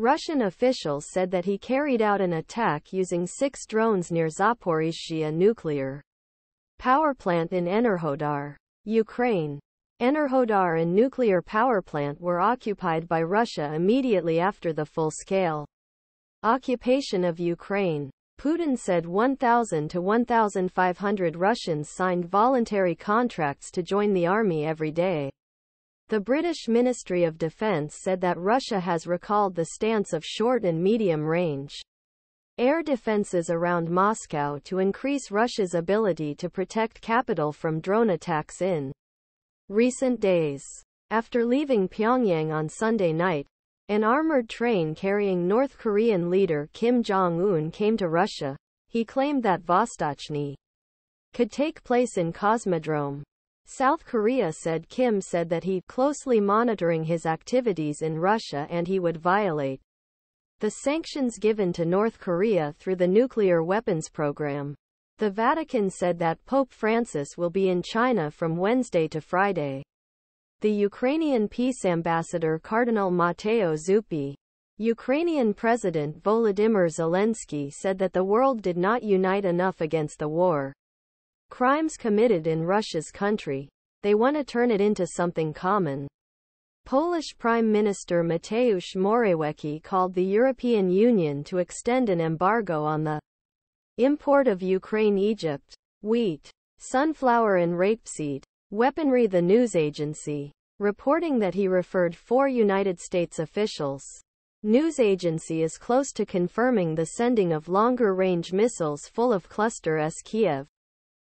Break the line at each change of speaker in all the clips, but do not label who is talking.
Russian officials said that he carried out an attack using six drones near Zaporizhzhia nuclear power plant in Enerhodar, Ukraine. Enerhodar and nuclear power plant were occupied by Russia immediately after the full-scale occupation of Ukraine. Putin said 1,000 to 1,500 Russians signed voluntary contracts to join the army every day. The British Ministry of Defence said that Russia has recalled the stance of short and medium range air defenses around Moscow to increase Russia's ability to protect capital from drone attacks in recent days. After leaving Pyongyang on Sunday night, an armored train carrying North Korean leader Kim Jong-un came to Russia. He claimed that Vostochny could take place in Cosmodrome, South Korea said Kim said that he closely monitoring his activities in Russia and he would violate the sanctions given to North Korea through the nuclear weapons program. The Vatican said that Pope Francis will be in China from Wednesday to Friday. The Ukrainian peace ambassador Cardinal Matteo Zuppi, Ukrainian President Volodymyr Zelensky said that the world did not unite enough against the war crimes committed in Russia's country. They want to turn it into something common. Polish Prime Minister Mateusz Morawiecki called the European Union to extend an embargo on the import of Ukraine Egypt, wheat, sunflower and rapeseed, weaponry the news agency, reporting that he referred four United States officials. News agency is close to confirming the sending of longer-range missiles full of cluster S Kiev.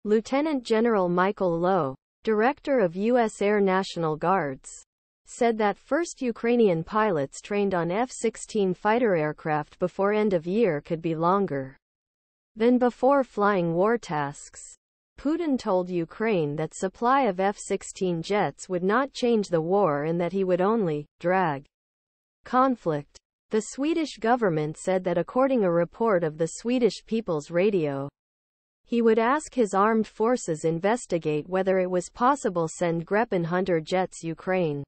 Lieutenant General Michael Loh, director of U.S. Air National Guards, said that first Ukrainian pilots trained on F-16 fighter aircraft before end of year could be longer than before flying war tasks. Putin told Ukraine that supply of F-16 jets would not change the war and that he would only drag conflict. The Swedish government said that according a report of the Swedish People's Radio, he would ask his armed forces investigate whether it was possible send Gripen Hunter jets Ukraine.